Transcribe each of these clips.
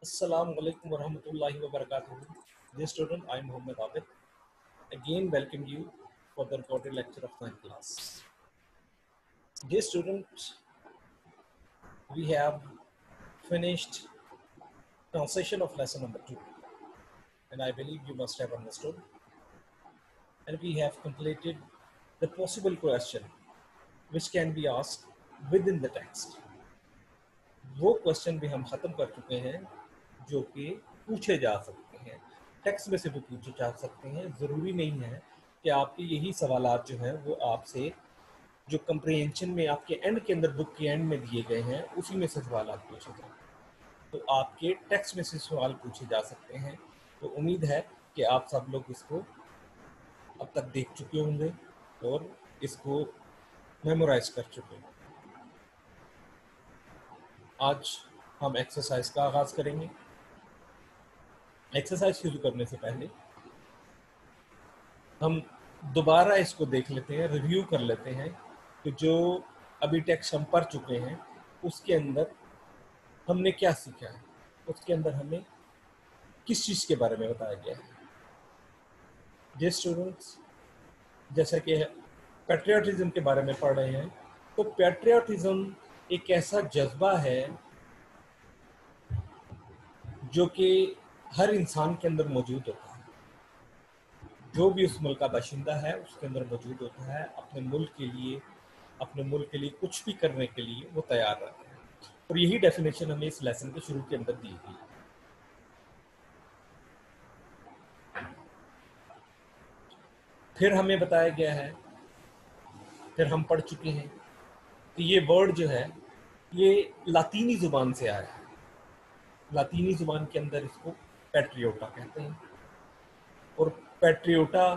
Assalamu alaikum warahmatullahi wabarakatuh. Dear student, I am Muhammad Abid. Again, welcome you for the recorded lecture of my class. Dear students, we have finished translation of lesson number two, and I believe you must have understood. And we have completed the possible question which can be asked within the text. वो question भी हम खत्म कर चुके हैं जो कि पूछे जा सकते हैं। टेक्स्ट में से भी पूछे जा सकते हैं। ज़रूरी नहीं है कि आपके यही सवाल जो हैं, वो आपसे जो कंप्रीहेंशन में आपके एंड के अंदर बुक के एंड में दिए गए हैं, उसी में से सवाल पूछे जाए। तो आपके टेक्स्ट में से सवाल पूछे जा सकते हैं। तो उम्मीद है कि आप सब लोग इसको अब तक देख चुके होंगे और इसको मेमोराइज कर चुके होंगे। आज हम एक्सरसाइज का आगाज़ करेंगे। एक्सरसाइज शुरू करने से पहले हम दोबारा इसको देख लेते हैं रिव्यू कर लेते हैं कि जो अभी टेक्स्ट हम पढ़ चुके हैं, उसके अंदर हमने क्या सीखा है? उसके अंदर हमें किस चीज़ के बारे में बताया गया है? जे स्टूडेंट्स जैसा कि पेट्रियाटिज्म के बारे में पढ़ रहे हैं तो पेट्रियाटिज्म एक ऐसा जज्बा है जो कि हर इंसान के अंदर मौजूद होता है। जो भी उस मुल्क का बाशिंदा है, उसके अंदर मौजूद होता है। अपने मुल्क के लिए, अपने मुल्क के लिए कुछ भी करने के लिए वो तैयार रहता है। और यही डेफिनेशन हमें इस लेसन के शुरू के अंदर दी गई फिर हमें बताया गया है, फिर हम पढ़ चुके हैं कि ये वर्ड जो है, ये लातीनी ज़ुबान से आया है। लातीनी ज़ुबान के अंदर इसको पेट्रियोटा कहते हैं। और पेट्रियोटा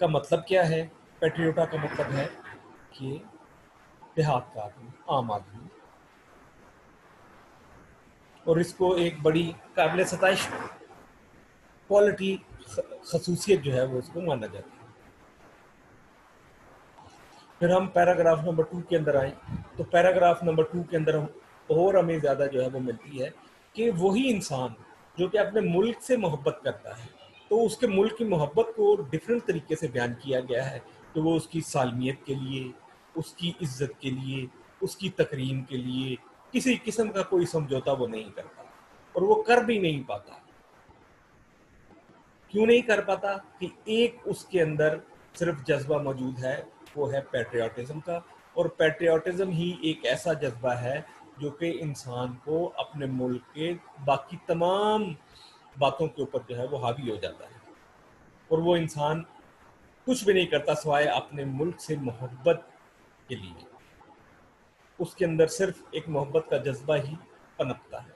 का मतलब क्या है? पेट्रियोटा का मतलब है कि देहात का आदमी, आम आदमी। और इसको एक बड़ी काबिल सतश क्वालिटी खसूसियत जो है वो इसको माना जाता है। फिर हम पैराग्राफ नंबर टू के अंदर आए। तो पैराग्राफ नंबर टू के अंदर और हमें ज़्यादा जो है वो मिलती है कि वही इंसान जो कि अपने मुल्क से मोहब्बत करता है। तो उसके मुल्क की मोहब्बत को डिफरेंट तरीके से बयान किया गया है। तो वो उसकी सालमियत के लिए, उसकी इज़्ज़त के लिए, उसकी तकरीम के लिए, किसी किस्म का कोई समझौता वो नहीं करता और वो कर भी नहीं पाता। क्यों नहीं कर पाता कि एक उसके अंदर सिर्फ़ जज्बा मौजूद है, वो है पेट्रियाटिज्म का। और पेट्रियाटिज्म ही एक ऐसा जज्बा है जो कि इंसान को अपने मुल्क के बाकी तमाम बातों के ऊपर जो है वो हावी हो जाता है। और वो इंसान कुछ भी नहीं करता सवाए अपने मुल्क से मोहब्बत के लिए। उसके अंदर सिर्फ़ एक मोहब्बत का जज्बा ही पनपता है।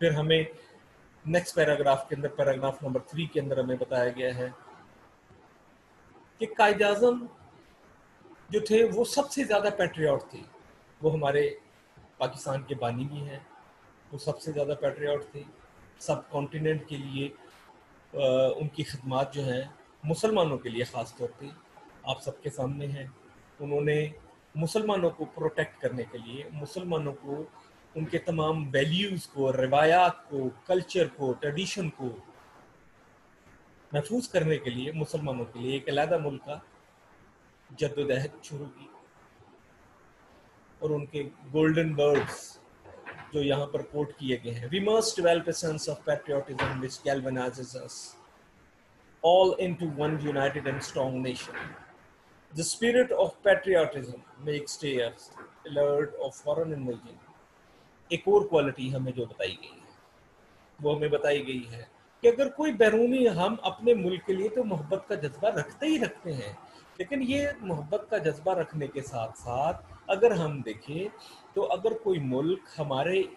फिर हमें नेक्स्ट पैराग्राफ के अंदर पैराग्राफ नंबर थ्री के अंदर हमें बताया गया है कि कायद जो थे वो सबसे ज़्यादा पेट्रियाट थे। वो हमारे पाकिस्तान के बानी भी हैं। वो सबसे ज़्यादा पेट्रियाट थे। सब कॉन्टिनेंट के लिए आ, उनकी खदमात जो हैं मुसलमानों के लिए ख़ास तौर पे आप सबके सामने हैं। उन्होंने मुसलमानों को प्रोटेक्ट करने के लिए मुसलमानों को उनके तमाम वैल्यूज़ को रवायात को कल्चर को ट्रेडिशन को महफूज करने के लिए मुसलमानों के लिए एक अलहदा मुल्क का जद्दोजहद शुरू की। और उनके गोल्डन वर्ड्स जो यहाँ पर कोट किए गए हैं we must develop sense of patriotism which galvanizes us all into one united and strong nation. The spirit of patriotism makes us alert of foreign invasion. एक और क्वालिटी हमें जो बताई गई है, वो हमें बताई गई है कि अगर कोई बैरूनी हम अपने मुल्क के लिए तो मोहब्बत का जज्बा रखते ही रखते हैं, लेकिन ये मोहब्बत का जज्बा रखने के साथ साथ अगर हम देखें तो अगर कोई मुल्क हमारे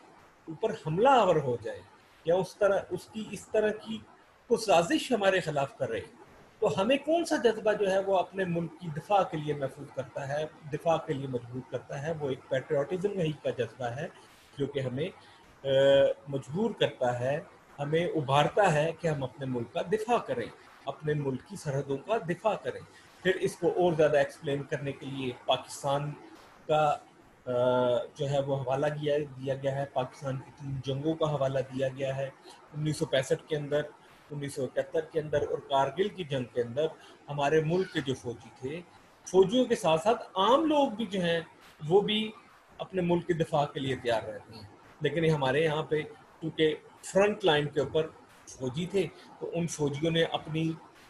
ऊपर हमला आवर हो जाए, या उस तरह, उसकी इस तरह की कुछ साजिश हमारे खिलाफ कर रहे तो हमें कौन सा जज्बा जो है वो अपने मुल्क की दिफा के लिए महफूज करता है, दिफा के लिए मजबूर करता है? वो एक पेट्रियाटिज्म ही का जज्बा है, जो कि हमें मजबूर करता है, हमें उभारता है कि हम अपने मुल्क का दिफा करें, अपने मुल्क की सरहदों का दिफा करें। फिर इसको और ज़्यादा एक्सप्लेन करने के लिए पाकिस्तान का जो है वो हवाला दिया दिया गया है। पाकिस्तान की तीन जंगों का हवाला दिया गया है। उन्नीस सौ पैंसठ के अंदर, उन्नीस सौ इकहत्तर के अंदर और कारगिल की जंग के अंदर हमारे मुल्क के जो फौजी थे, फौजियों के साथ साथ आम लोग भी जो हैं, वो भी अपने मुल्क के दिफा के लिए तैयार रहते हैं। लेकिन हमारे यहाँ पे, क्योंकि फ्रंट लाइन के ऊपर फौजी थे तो उन फौजियों ने अपनी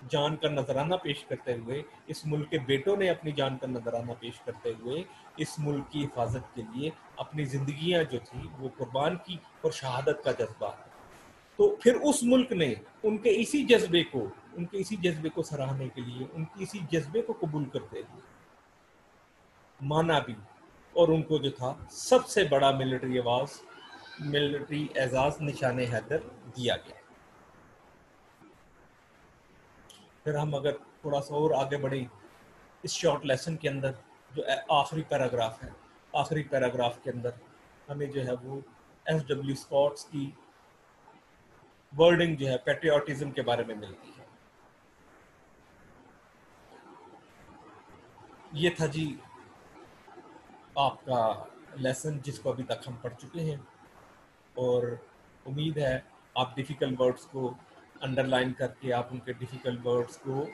जान का नजराना पेश करते हुए, इस मुल्क के बेटों ने अपनी जान का नजराना पेश करते हुए, इस मुल्क की हिफाजत के लिए अपनी जिंदगियाँ जो थी, वो कुर्बान की और शहादत का जज्बा। तो फिर उस मुल्क ने उनके इसी जज्बे को, उनके इसी जज्बे को सराहने के लिए, उनकी इसी जज्बे को कबूल करते हुए, माना भी और उनको जो था, सबसे बड़ा मिलिट्री आवाज़, मिलिट्री एजाज निशान हैदर दिया गया। फिर हम अगर थोड़ा सा और आगे बढ़े, इस शॉर्ट लेसन के अंदर जो आखिरी पैराग्राफ है, आखिरी पैराग्राफ के अंदर हमें जो है वो एफ़ डब्ल्यू स्कॉट्स की वर्डिंग जो है पेट्रियाटिज्म के बारे में मिलती है। ये था जी आपका लेसन जिसको अभी तक हम पढ़ चुके हैं और उम्मीद है आप डिफ़िकल्ट वर्ड्स को अंडरलाइन करके आप उनके डिफ़िकल्ट वर्ड्स को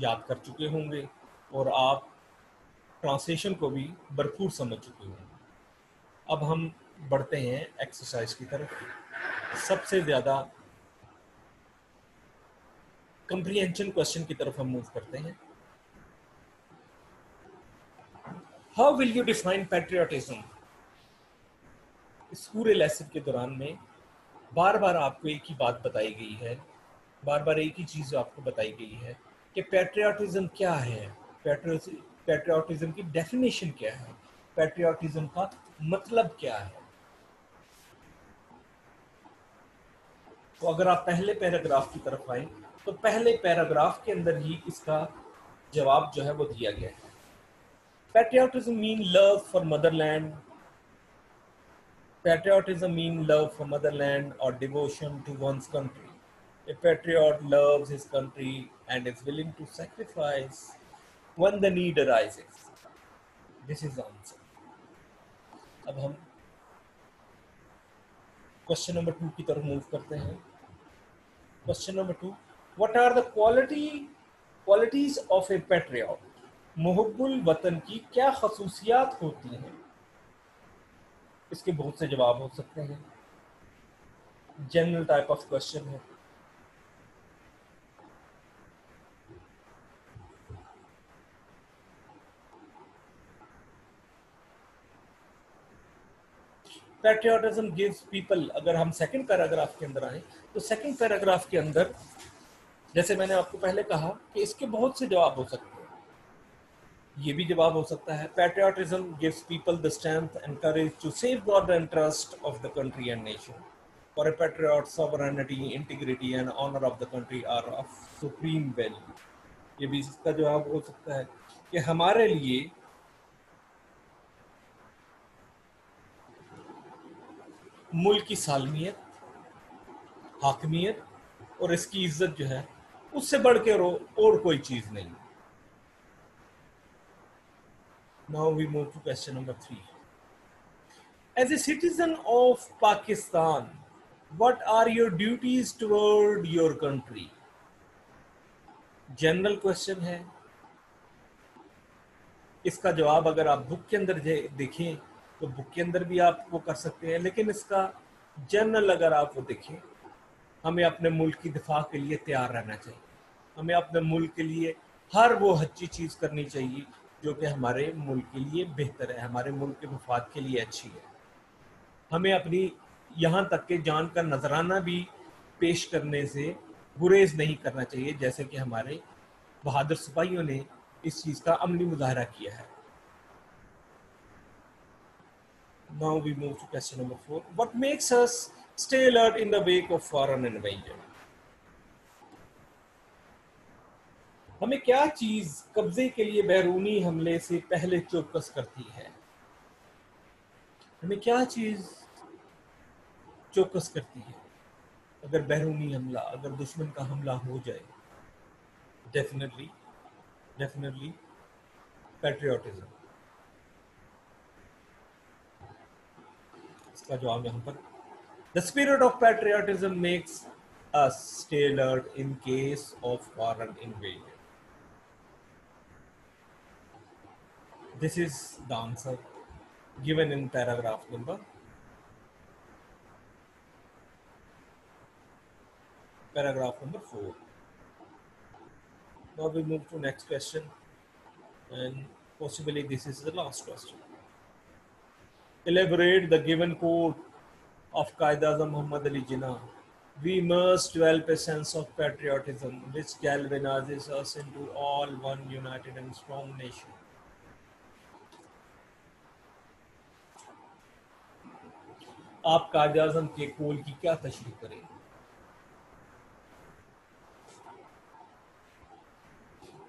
याद कर चुके होंगे और आप ट्रांसलेशन को भी भरपूर समझ चुके होंगे। अब हम बढ़ते हैं एक्सरसाइज की तरफ़। सबसे ज़्यादा कंप्रीहेंशन क्वेश्चन की तरफ़ हम मूव करते हैं। How will you define patriotism इस पूरे लेसन के दौरान में बार बार आपको एक ही बात बताई गई है। बार बार एक ही चीज़ आपको बताई गई है कि पैट्रियाटिज्म क्या है? पैट्रियाटिज्म की डेफिनेशन क्या है? पैट्रियाटिज्म का मतलब क्या है? तो अगर आप पहले पैराग्राफ की तरफ़ आए तो पहले पैराग्राफ के अंदर ही इसका जवाब जो है वो दिया गया है। Patriotism mean love for motherland Patriotism means love for motherland or devotion to one's country. A patriot loves his country and is willing to sacrifice when the need arises. This is the answer. अब हम question number to की तरफ़ move करते हैं। Question number two what are the quality qualities of a patriot मुहब्बुल वतन की क्या खसूसियात होती हैं? इसके बहुत से जवाब हो सकते हैं। जनरल टाइप ऑफ़ क्वेश्चन है। पैट्रियोटिज्म गिव्स पीपल अगर हम सेकंड पैराग्राफ के अंदर आए तो सेकंड पैराग्राफ के अंदर, जैसे मैंने आपको पहले कहा कि इसके बहुत से जवाब हो सकते हैं। ये भी जवाब हो सकता है patriotism gives people the strength and courage to safeguard the interest of the country and nation for a patriot sovereignty integrity and honour of the country are of supreme value ये भी इसका जवाब हो सकता है कि हमारे लिए मुल्क की सालमियत, हाकमियत और इसकी इज़्ज़त जो है, उससे बढ़ के रो और कोई चीज़ नहीं। Now we move to question number three as a citizen of Pakistan what are your duties toward your country general question है। इसका जवाब अगर आप बुक के अंदर देखें तो बुक के अंदर भी आप वो कर सकते हैं, लेकिन इसका जनरल अगर आप वो देखें, हमें अपने मुल्क की दिफा के लिए तैयार रहना चाहिए। हमें अपने मुल्क के लिए हर वो अच्छी चीज़ करनी चाहिए, जो कि हमारे मुल्क के लिए बेहतर है, हमारे मुल्क के मफाद के लिए अच्छी है। हमें अपनी यहाँ तक के जान का नजराना भी पेश करने से गुरेज नहीं करना चाहिए, जैसे कि हमारे बहादुर सिपाहियों ने इस चीज़ का अमली मुजाहरा किया है। Now we move to question number four. What makes us stay alert in the wake of foreign invasion? हमें क्या चीज़ कब्जे के लिए बैरूनी हमले से पहले चौकस करती है हमें क्या चीज़ चौकस करती है अगर बैरूनी हमला, अगर दुश्मन का हमला हो जाए definitely definitely patriotism इसका जवाब यहाँ पर the spirit of patriotism makes us stay alert in case of foreign invasion. This is the answer given in paragraph number paragraph number 4 now we move to next question and possibly this is the last question Elaborate the given quote of Qaeda Azam Muhammad Ali Jinnah. We must develop a sense of patriotism which galvanizes us into all one united and strong nation. आप कायद आज़म के कोल की क्या तशरी करें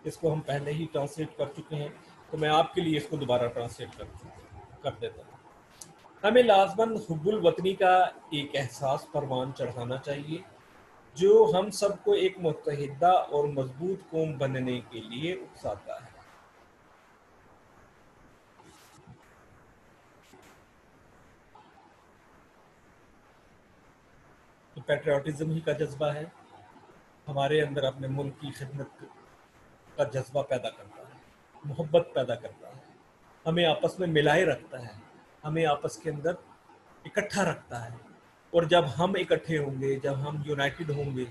इसको हम पहले ही translate कर चुके हैं तो मैं आपके लिए इसको दोबारा ट्रांसलेट कर कर देता हूँ हमें लाजमन हब्बुल वतनी का एक एहसास परवान चढ़ाना चाहिए, जो हम सबको एक मुतहदा और मज़बूत कौम बनने के लिए उकसाता है। तो पेट्रियाटिज्म ही का जज्बा है। हमारे अंदर अपने मुल्क की खिदमत का जज्बा पैदा करता है, मोहब्बत पैदा करता है। हमें आपस में मिलाए रखता है। हमें आपस के अंदर इकट्ठा रखता है। और जब हम इकट्ठे होंगे, जब हम यूनाइटेड होंगे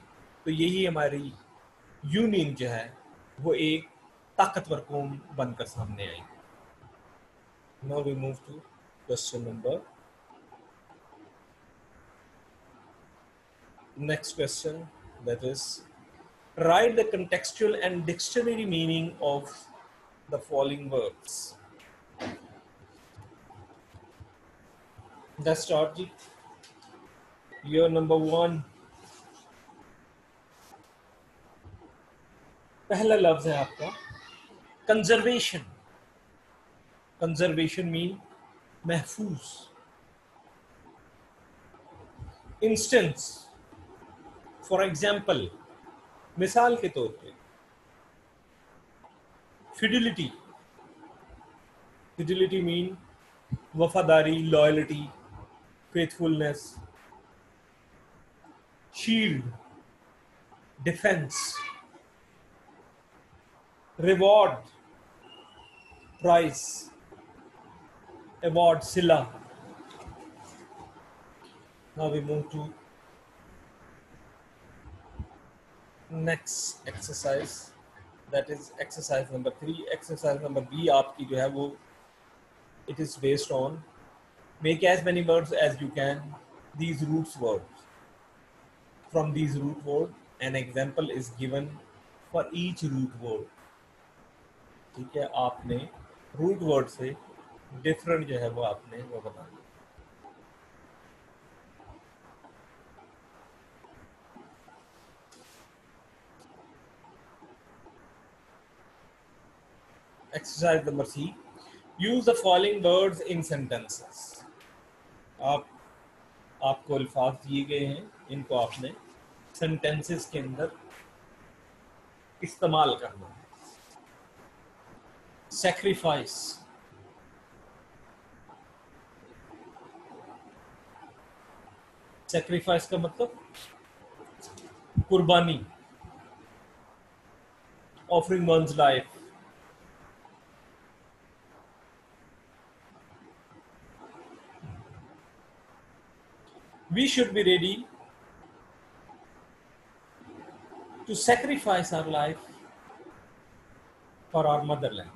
तो यही हमारी यूनियन जो है, वो एक ताकतवर कौम बनकर सामने आएगी। Now we move to question number next question, that is, write the contextual and dictionary meaning of the following words. Let's start year number one. पहला लफ्ज है आपका कंजर्वेशन कंजर्वेशन मीन महफूज. इंस्टेंस फॉर एग्ज़ाम्पल मिसाल के तौर पे. Fidelity fidelity mean वफादारी loyalty faithfulness shield defence reward price award सिला now we move to next exercise that is exercise number three exercise number b आपकी जो है वो it is based on make as many words as you can these roots words from these root word an example is given for each root word ठीक है आपने root word से different जो है वो आपने वो बताना exercise number C. Use the following words in sentences. आप, आपको अल्फाज दिए गए हैं, इनको आपने सेंटेंसेस के अंदर इस्तेमाल करना है। सेक्रीफाइस सेक्रीफाइस का मतलब कुर्बानी offering one's life we should be ready to sacrifice our life for our motherland.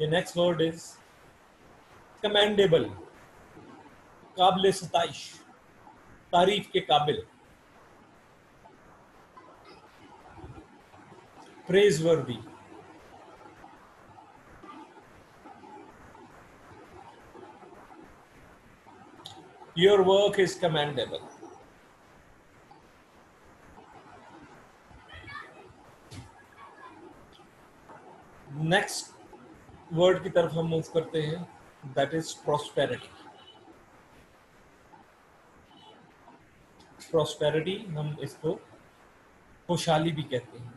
The next word is commendable, काबिल सताइश तारीफ़ के काबिल praiseworthy Your work is commendable. Next word की तरफ़ हम मूव करते हैं. दैट इज़ प्रोस्पेरिटी प्रोस्पेरिटी हम इसको खुशहाली भी कहते हैं.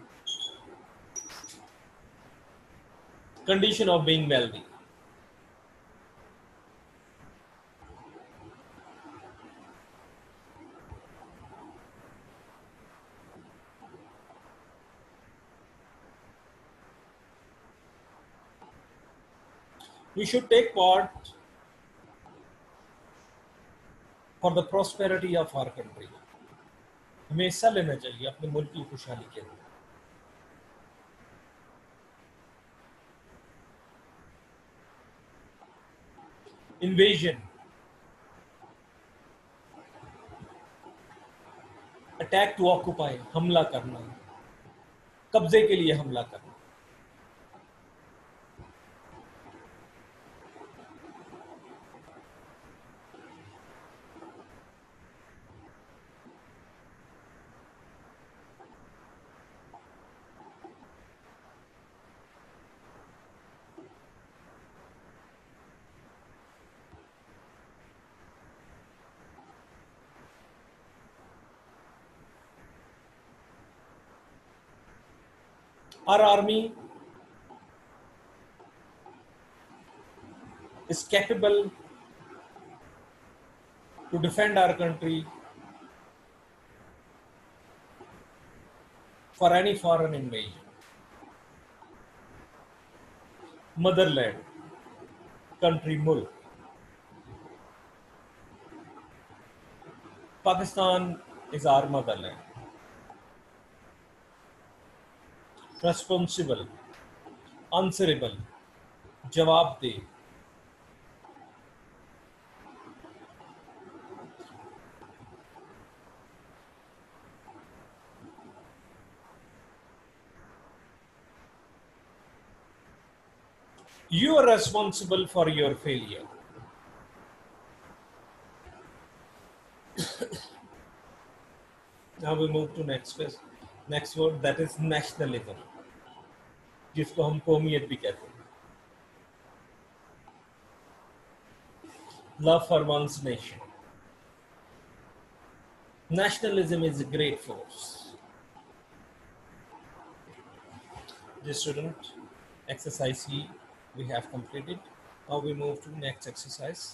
Condition of being wealthy We should take part for the prosperity of our country. हमें हिस्सा लेना चाहिए अपने मुल्क की खुशहाली के अंदर invasion. अटैक टू ऑक्यूपाई हमला करना। कब्जे के लिए हमला करना। Our army is capable to defend our country for any foreign invasion. Motherland, country mulk. Pakistan is our motherland. responsible, answerable, jawabdeh. You are responsible for your failure. now we move to next next word that is nationalism. जिसको हम कौमियत भी कहते हैं। Love for one's nation nationalism is a great force this student exercise he we have completed now we move to next exercise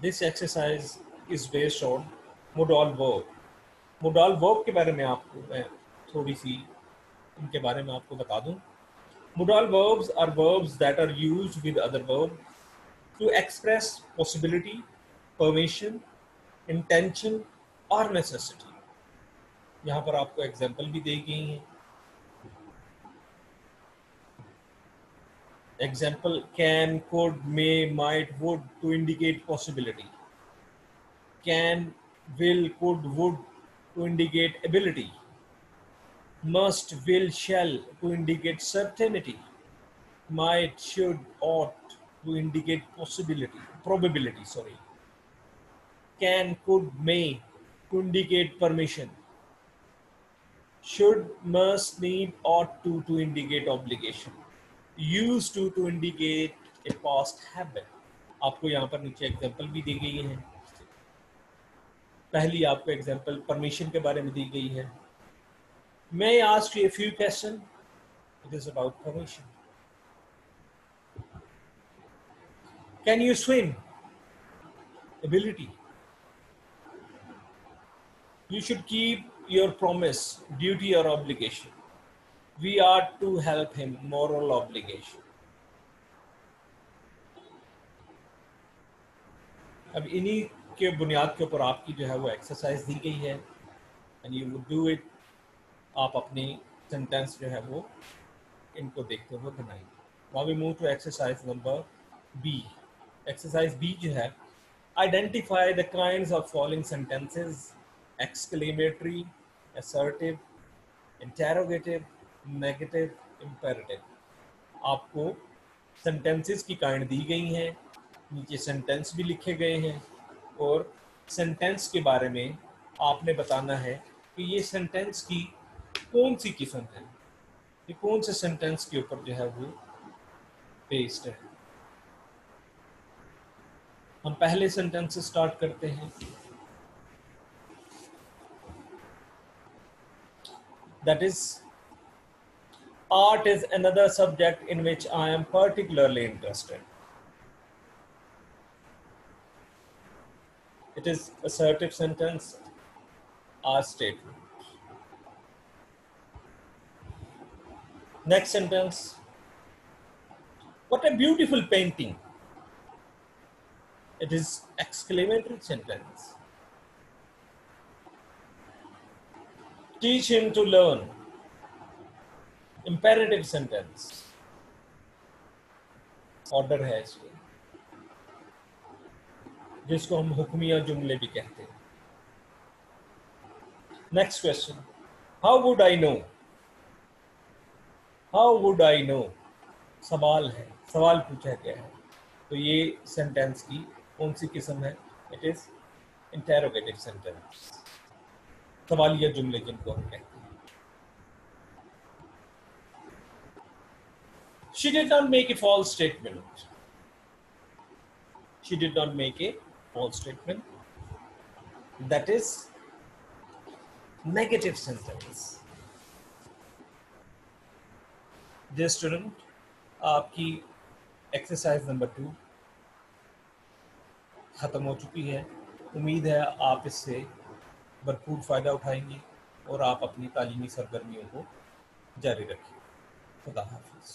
this exercise is based on modal work modal work के बारे में आपको मैं थोड़ी सी उनके बारे में आपको बता दूँ। Modal verbs are verbs that are use with other verb to express possibility permission intention और नेसेसिटी यहाँ पर आपको एग्ज़ाम्पल भी दी गई है। Example can could may might would to indicate possibility can will could would to indicate ability must, will, shall to indicate certainty, might, should, ought to indicate possibility, probability, sorry, can, could, may to indicate permission, should, must, need, ought to to indicate obligation, used to to indicate a past habit. आपको यहाँ पर नीचे example भी दी गई है पहली आपको एग्ज़ाम्पल परमिशन के बारे में दी गई है May I ask you a few questions? It is about permission. Can you swim? Ability. You should keep your promise, duty, or obligation. We are to help him, moral obligation. अब इन्हीं के बुनियाद के ऊपर आपकी जो है वो एक्सरसाइज दी गई है and you would do it आप अपनी सेंटेंस जो है वो इनको देखते हुए बनाएँगे now we move to exercise number B exercise B जो है identify the kinds of following sentences exclamatory assertive interrogative negative imperative आपको सेंटेंसेस की काइंड दी गई हैं, नीचे सेंटेंस भी लिखे गए हैं और सेंटेंस के बारे में आपने बताना है कि ये सेंटेंस की कौन सी किस्म है? ये कौन से सेंटेंस के ऊपर जो है वो बेस्ड है? हम पहले सेंटेंस से स्टार्ट करते हैं। That is art is another subject in which I am particularly interested it is assertive sentence or statement. Next sentence What a beautiful painting. It is exclamatory sentence. Teach him to learn. Imperative sentence. Order है इसमें जिसको हम हुक्मिया जुमले भी कहते हैं next question how would I know how would I know सवाल है सवाल पूछा गया है तो ये सेंटेंस की कौन सी किस्म है इट इज़ इंटेरोगेटिव सेंटेंस सवालिया जुमले जिनको हम कहते हैं She did not make a false statement. She did not make a false statement. That is negative sentence. Dear student आपकी एक्सरसाइज नंबर टू ख़त्म हो चुकी है। उम्मीद है आप इससे भरपूर फ़ायदा उठाएँगे और आप अपनी तालीमी सरगर्मियों को जारी रखें खुदा हाफिज़।